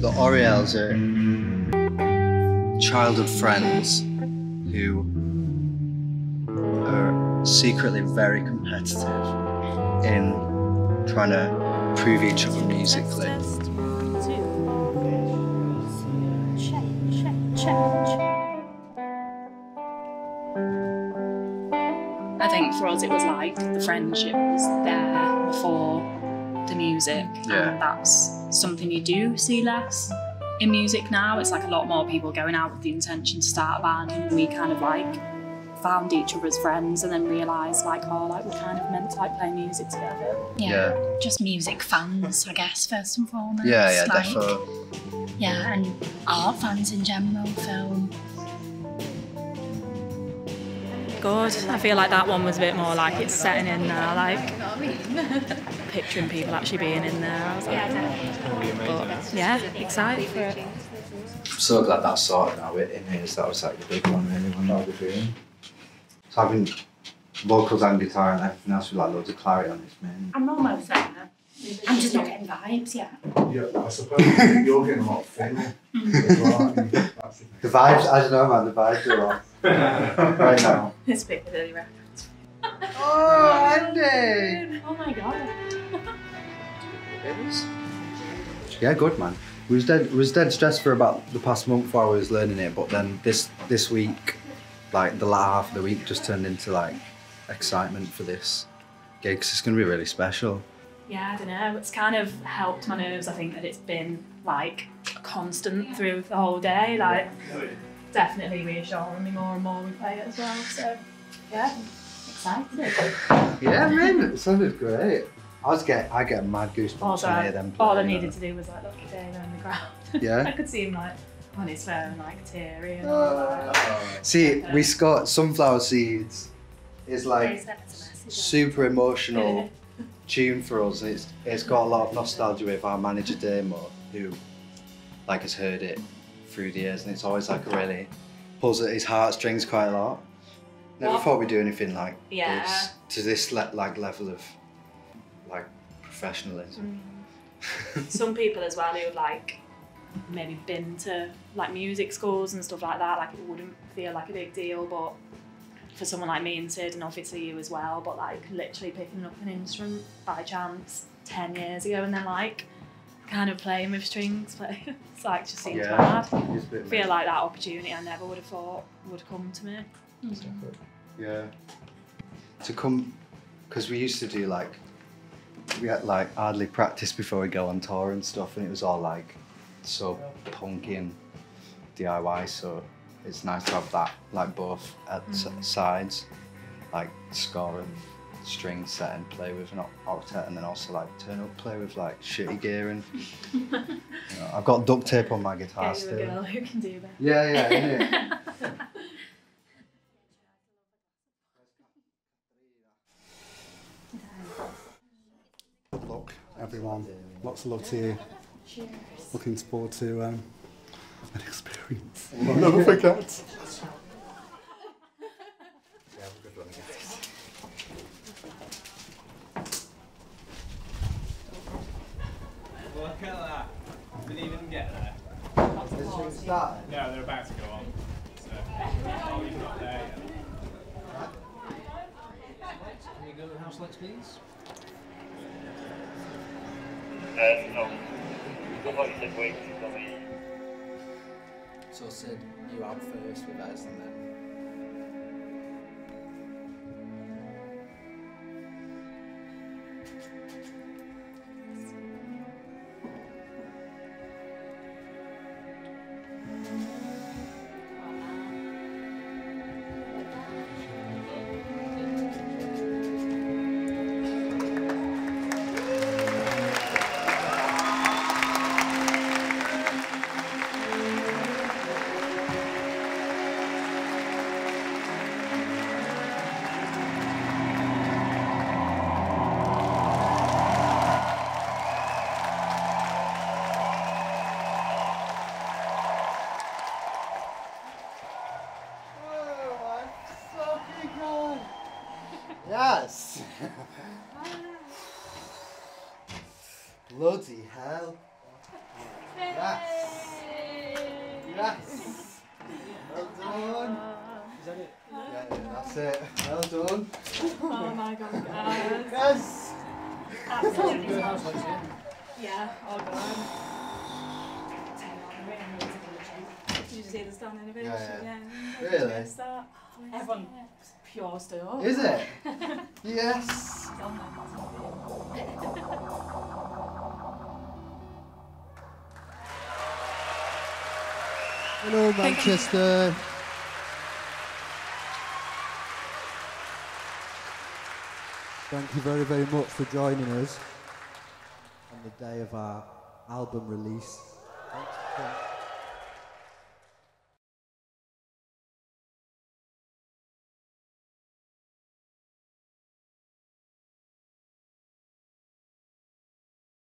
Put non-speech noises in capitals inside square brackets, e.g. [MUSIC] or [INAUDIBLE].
The Orielles are childhood friends who are secretly very competitive in trying to prove each other musically. I think for us it was like the friendship was there before the music. Yeah. And that's something you do see less in music now. It's like a lot more people going out with the intention to start a band. And we kind of like found each other's friends and then realised like, oh, like we're kind of meant to like play music together. Yeah. Yeah. Just music fans, I guess, first and foremost. Yeah, yeah, like, definitely. Yeah, and art fans in general, film. Good. I feel like that one was a bit more like it's setting in now, like picturing people actually being in there. I was like, but yeah, excited for it. I'm so glad that's sorted now. It in here, so that was like the big one, really, when I was doing. So having vocals and guitar and everything else with like loads of clarity on it's main. I'm almost there. I'm just not getting vibes yet. Yeah, I suppose you're getting a lot of [LAUGHS] fun as well, aren't you? That's the thing. The vibes, I don't know, man. The vibes are off right now. [LAUGHS] It's Piccadilly Records. Oh, Andy! Oh my god. Yeah, good man. We was dead was dead stressed for about the past month while I was learning it, but then this this week, like the latter half of the week, just turned into like excitement for this gig 'cause it's gonna be really special. Yeah, I don't know. It's kind of helped my nerves. I think that it's been like constant through the whole day. Like, definitely reassuring me more and more we play it as well. So, yeah, excited. Yeah, man, it sounded great. I was get I get mad goosebumps Also, when I hear them all I needed to do was like look at Dana in the ground. Yeah? [LAUGHS] I could see him like on his phone, like teary and all that. Ah. See, we got sunflower seeds. Is like super emotional [LAUGHS] tune for us. It's it's got a lot of nostalgia with our manager Damo, who like has heard it through the years, and it's always like a really pulls at his heartstrings quite a lot. Never What? thought we'd do anything like Yeah. this to this le- like level of like professionalism. Mm. Some people as well who've like maybe been to like music schools and stuff like that, like it wouldn't feel like a big deal, but for someone like me and Sid, and obviously you as well, but like literally picking up an instrument by chance ten years ago and then like kind of playing with strings, play, [LAUGHS] it's like just seems Yeah. mad. It's a bit I feel like that opportunity I never would have thought would come to me. Mm. Yeah. To come, because we used to do like, we had like hardly practice before we go on tour and stuff, and it was all like so punky and DIY. So it's nice to have that like both at s- mm. sides, like score and string set and play with an octet, and then also like turn up play with like shitty gear and. [LAUGHS] You know, I've got duct tape on my guitar Get you a still. girl who can do that. Yeah, yeah, innit? Good luck, everyone. Lots of love to you. Cheers. Looking forward to um, an experience. I'll never forget. [LAUGHS] Look at that. Didn't even get there. Start. No, they're about to go on. So, oh, he's not there yet. Can you go to house lights, please? Uh, no. Look like said wait. So Sid, you out first with us and then Yes. [LAUGHS] Bloody hell. Yes. Yes. Well done. Is that it? Yeah, that's it. Well done. Oh my god, guys. Yes. Absolutely. Good house, like it. Yeah, all good. Did you see the stand innovation? Yeah, yeah. Really? Missed that. Everyone pure stuff. Is it? [LAUGHS] Yes. Hello, Manchester. Thank you very, very much for joining us on the day of our album release. Thanks for coming.